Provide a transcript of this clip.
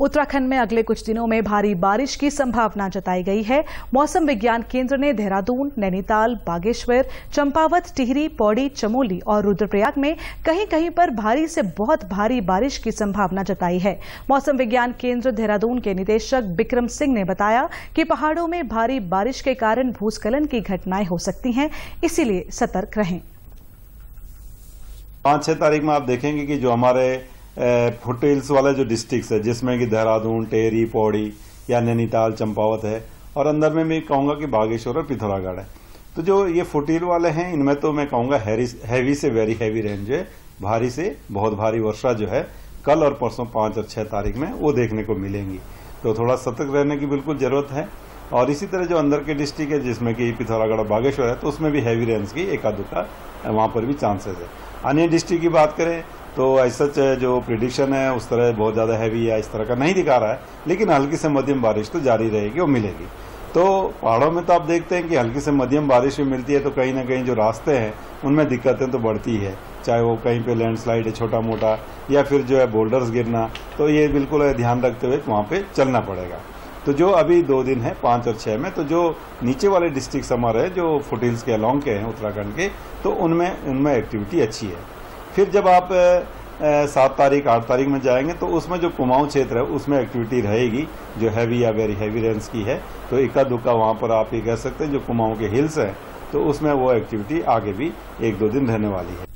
उत्तराखंड में अगले कुछ दिनों में भारी बारिश की संभावना जताई गई है। मौसम विज्ञान केंद्र ने देहरादून, नैनीताल, बागेश्वर, चंपावत, टिहरी, पौड़ी, चमोली और रुद्रप्रयाग में कहीं कहीं पर भारी से बहुत भारी बारिश की संभावना जताई है। मौसम विज्ञान केंद्र देहरादून के निदेशक बिक्रम सिंह ने बताया कि पहाड़ों में भारी बारिश के कारण भूस्खलन की घटनाएँ हो सकती हैं, इसीलिए सतर्क रहें। पाँच छह तारीख में आप देखेंगे कि जो हमारे फुट हिल्स वाले जो डिस्ट्रिक्ट है, जिसमें कि देहरादून, टेहरी, पौड़ी या नैनीताल, चंपावत है, और अंदर में मैं कहूँगा कि बागेश्वर और पिथौरागढ़ है। तो जो ये फुटील वाले हैं, इनमें तो मैं कहूँगा हैवी से वेरी हैवी रेंज है, भारी से बहुत भारी वर्षा जो है, कल और परसों पाँच और छह तारीख में वो देखने को मिलेंगी। तो थोड़ा सतर्क रहने की बिल्कुल ज़रूरत है, और इसी तरह जो अंदर के डिस्ट्रिक्ट है, जिसमें कि पिथौरागढ़ और बागेश्वर है तो उसमें भी हैवी रेंज की एका दुका वहाँ पर भी चांसेस है। अन्य डिस्ट्रिक्ट की बात करें तो ऐसा जो प्रिडिक्शन है, उस तरह बहुत ज़्यादा हैवी या इस तरह का नहीं दिखा रहा है। लेकिन हल्की से मध्यम बारिश तो जारी रहेगी और मिलेगी। तो पहाड़ों में तो आप देखते हैं कि हल्की से मध्यम बारिश भी मिलती है तो कहीं ना कहीं जो रास्ते हैं, उनमें दिक्कतें तो बढ़ती है चाहे वो कहीं पे लैंडस्लाइड है छोटा मोटा या फिर जो है बोल्डर्स गिरना तो ये बिल्कुल ध्यान रखते हुए वहाँ पे चलना पड़ेगा। तो जो अभी दो दिन है, पाँच और छह में तो जो नीचे वाले डिस्ट्रिक्ट हमारे जो फुटिल्स के अलोंग के हैं, उत्तराखंड के तो उनमें उनमें एक्टिविटी अच्छी है। फिर जब आप सात तारीख, आठ तारीख में जाएँगे तो उसमें जो कुमाऊं क्षेत्र है, उसमें एक्टिविटी रहेगी, जो हैवी या वेरी हैवी रेंस की है तो इक्का दुक्का वहाँ पर आप ये कह सकते हैं, जो कुमाऊं के हिल्स हैं तो उसमें वो एक्टिविटी आगे भी एक दो दिन रहने वाली है।